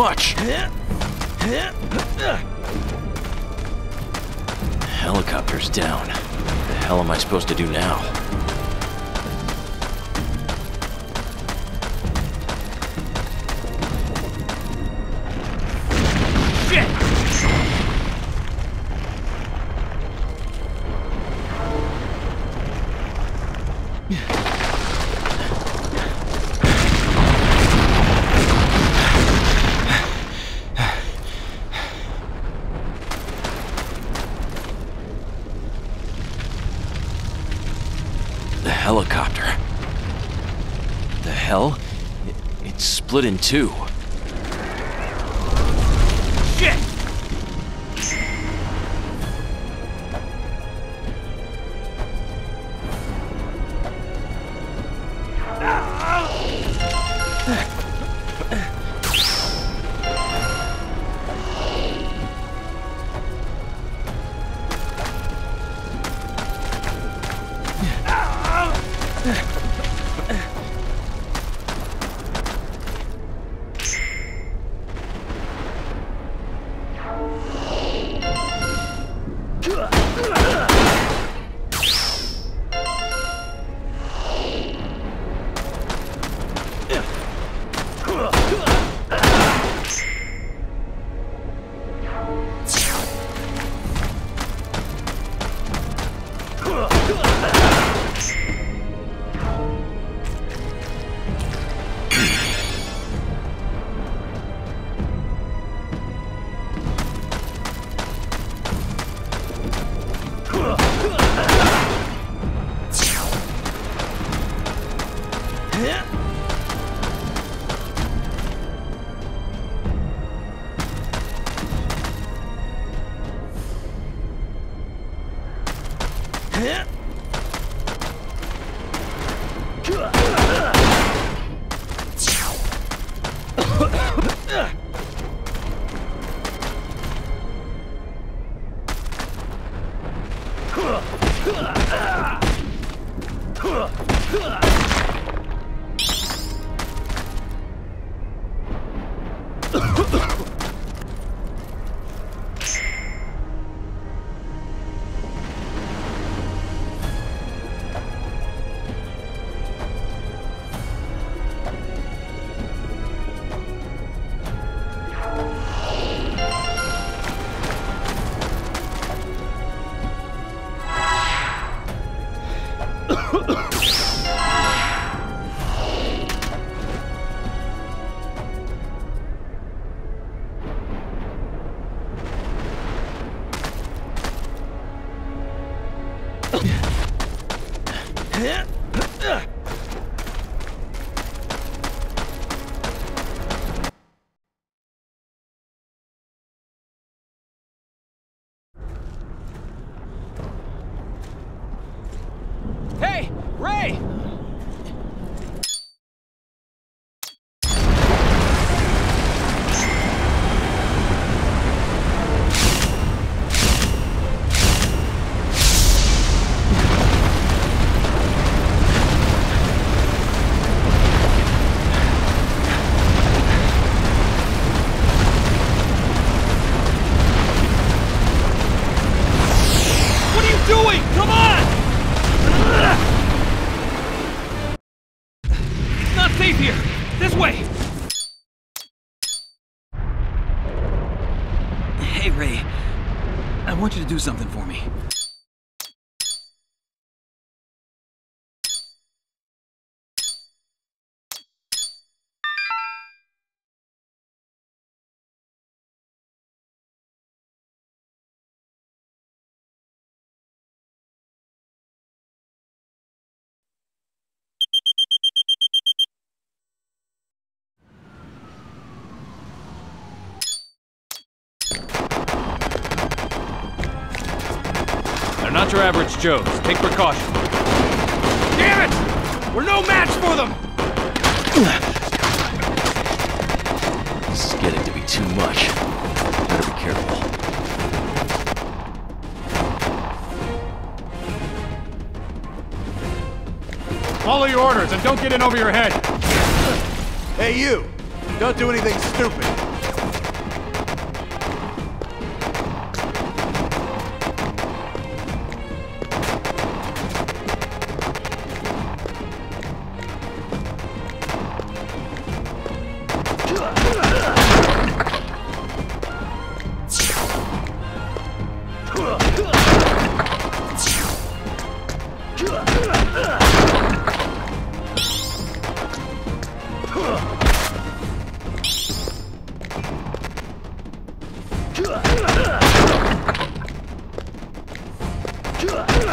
much. Helicopter's down. What the hell am I supposed to do now? The helicopter. The hell? It, it's split in two. Hey, want you to do something for me. Not your average Joes. Take precaution. Damn it! We're no match for them! This is getting to be too much. Better be careful. Follow your orders and don't get in over your head. Hey, you! Don't do anything stupid. No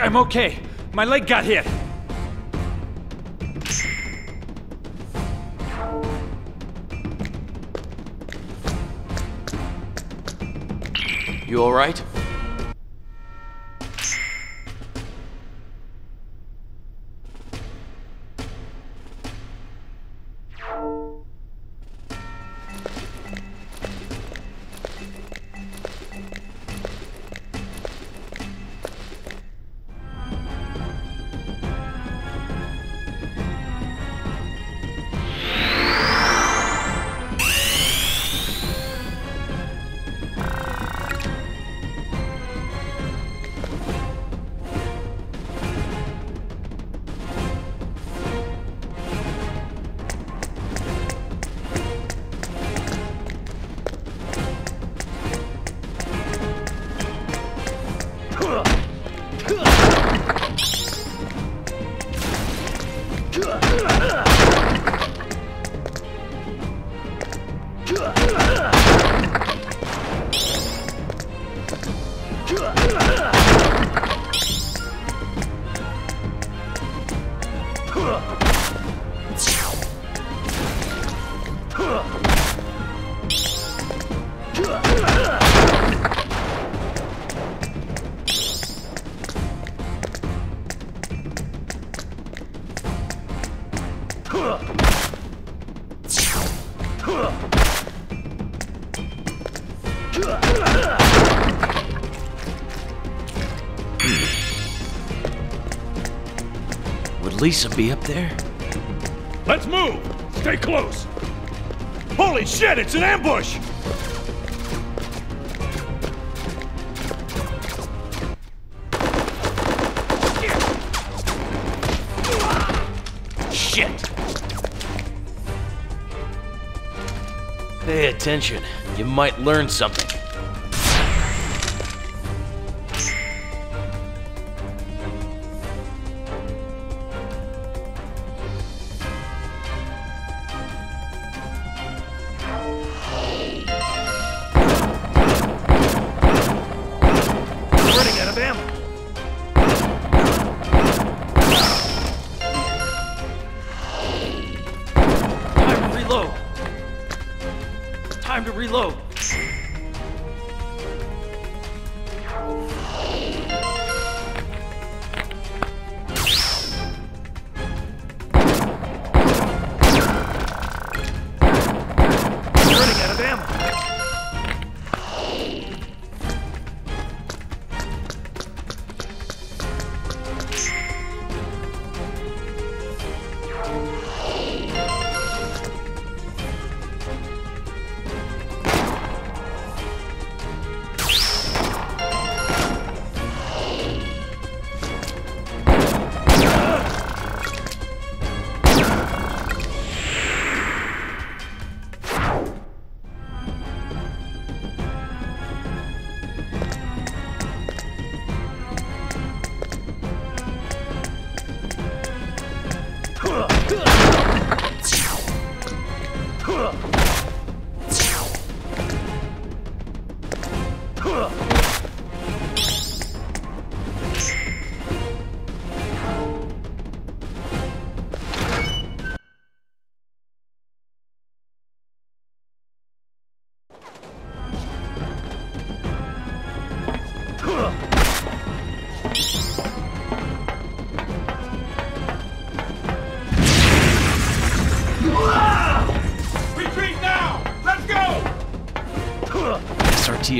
I'm okay. My leg got hit. You alright? Would Lisa be up there? Let's move! Stay close! Holy shit, it's an ambush! Attention. You might learn something.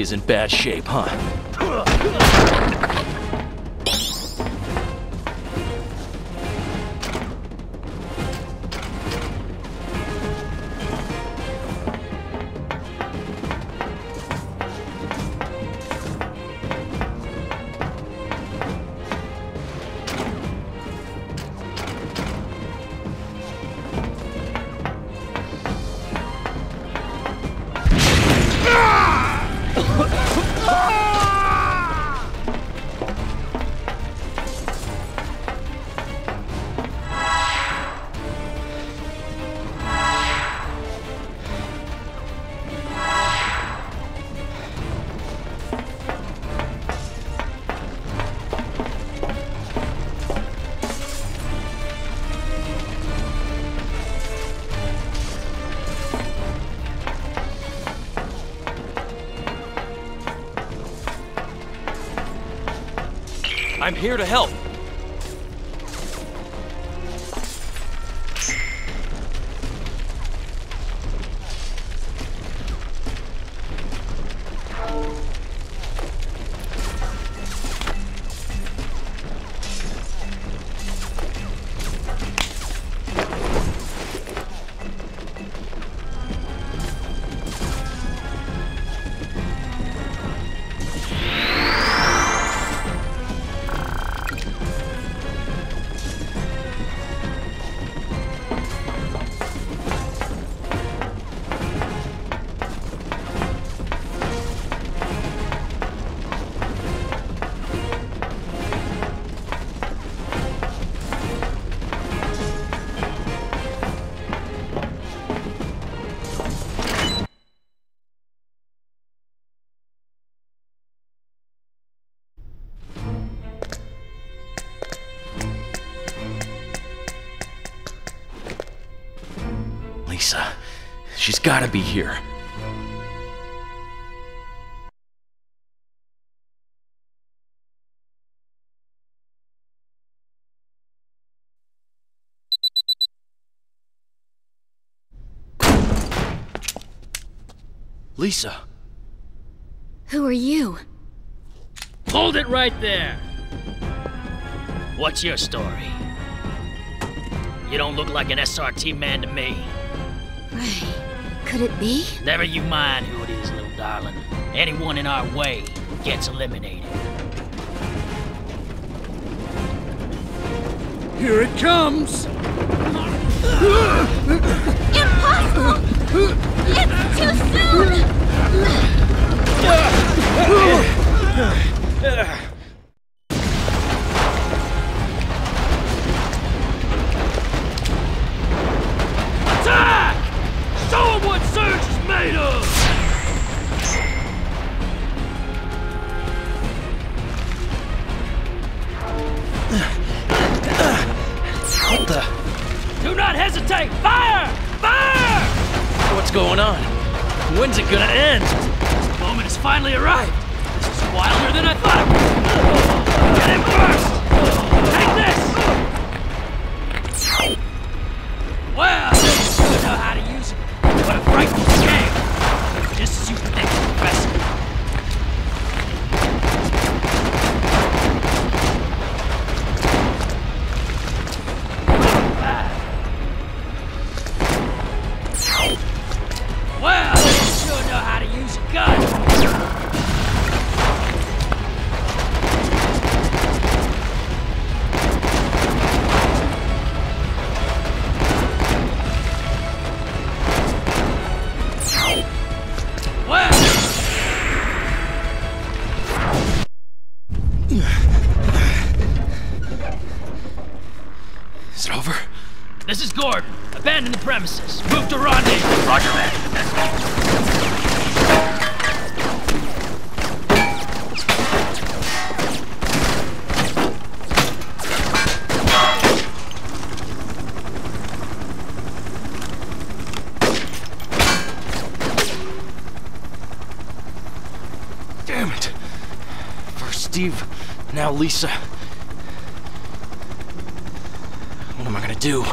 Is in bad shape, huh? I'm here to help. Gotta be here. Lisa, Who are you? Hold it right there. What's your story? You don't look like an SRT man to me. Could it be? Never you mind who it is, little darling. Anyone in our way gets eliminated. Here it comes! Impossible! It's too soon! Do not hesitate! Fire! Fire! What's going on? When's it gonna end? The moment has finally arrived. This is wilder than I thought it would. Get him first! Take this! Well, you know how to use it. What a frightful game. Just as you premises. Move to rendezvous. Roger that. Damn it. First Steve, now Lisa. What am I gonna do?